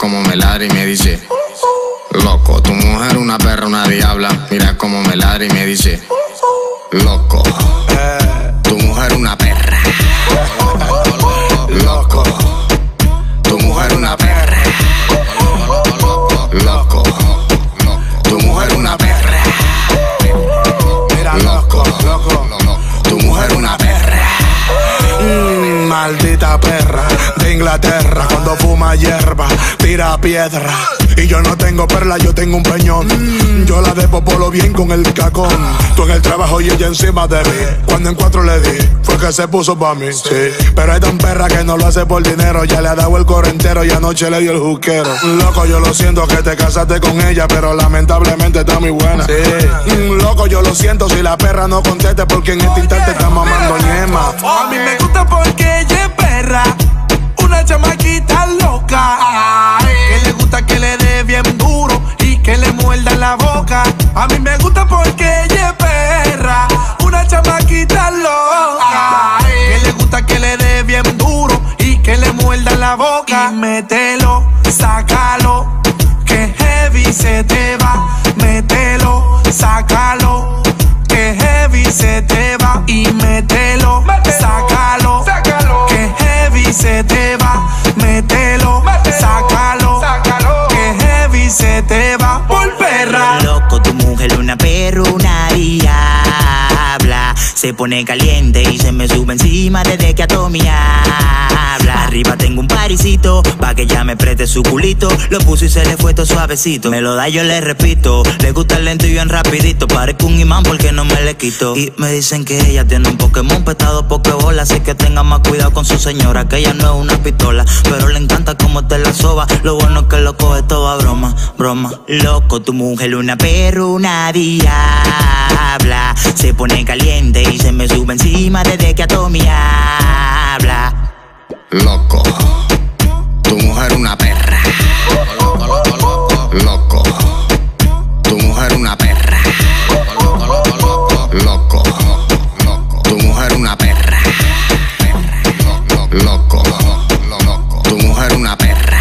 cómo me ladra y me dice, loco, tu mujer una perra, una diabla. Mira cómo me ladra y me dice, loco, tu mujer una perra. Loco, tu mujer una perra. Loco, tu mujer una perra. Mira, Loco, loco, tu mujer una perra. Mm, maldita perra Inglaterra. Cuando fuma hierba, tira piedra. Y yo no tengo perla, yo tengo un peñón. Yo la debo por lo bien con el cacón. Tú en el trabajo y ella encima de mí. Cuando en cuatro le di, fue que se puso pa' mí. Sí. Pero hay tan perra que no lo hace por dinero. Ya le ha dado el coro entero y anoche le dio el juquero. Loco, yo lo siento que te casaste con ella, pero lamentablemente está muy buena. Sí. Mm, loco, yo lo siento si la perra no conteste porque en este instante está mamando ñema. A mí me gusta porque mételo, sácalo, que heavy se te va. Mételo, sácalo, que heavy se te va. Y mételo, sácalo, que heavy se te va. Mételo, sácalo, que heavy se te va. Por perra. Loco, tu mujer una perra, una diabla. Se pone caliente y se me sube encima desde que a Tommy habla. Pa' que ya me preste su culito. Lo puso y se le fue todo suavecito. Me lo da, yo le repito. Le gusta el lento y bien rapidito. Parezco un imán porque no me le quito. Y me dicen que ella tiene un Pokémon petado Pokébola. Así que tenga más cuidado con su señora, que ella no es una pistola. Pero le encanta cómo te la soba. Lo bueno es que lo coge todo a broma, broma. Loco, tu mujer una perra, una diabla. Se pone caliente y se me sube encima desde Loco, tu mujer una perra.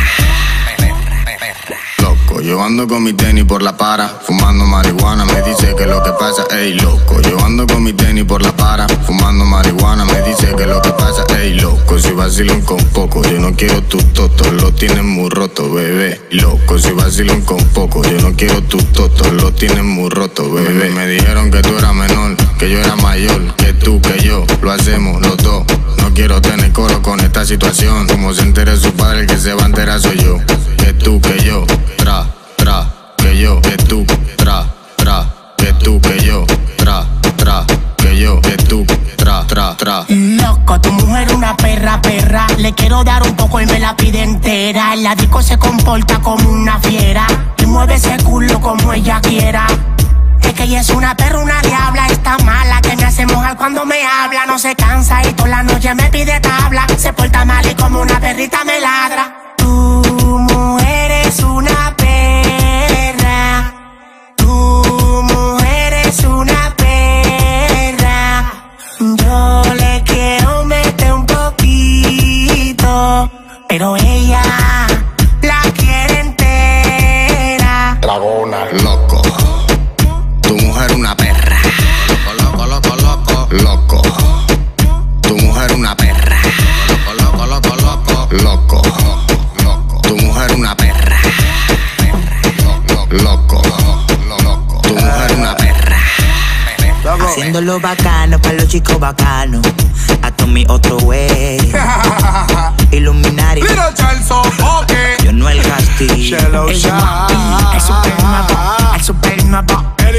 Loco, yo ando con mi tenis por la para, fumando marihuana, me dice que lo que pasa, ey loco. Yo ando con mi tenis por la para, fumando marihuana, me dice que lo que pasa, ey loco. Si vacilón con poco, yo no quiero tu toto, lo tienes muy roto, bebé. Loco, si vacilón con poco, yo no quiero tu toto, lo tienes muy roto, bebé. Me dijeron que tú eras menor, que yo era mayor, que tú, que yo, lo hacemos los dos. Quiero tener coro con esta situación. Como se entere su padre, el que se va a enterar soy yo. Que tú, que yo, tra, tra, que yo, que tú, tra, tra, que tú, que yo, tra, tra, que yo, que tú, tra, tra, tra. Loco, tu mujer una perra, perra. Le quiero dar un poco y me la pide entera. En la disco se comporta como una fiera. Y mueve ese culo como ella quiera. Es que ella es una perra, una diabla. Está cuando me habla. No se cansa y toda la noche me pide tabla. Se porta mal y como una perrita me Haciéndolo bacano para los chicos bacanos. A Tommy otro güey. Illuminati. Little child sofoque. Yo no el castillo. Shallow El super nuevo, el super nuevo. El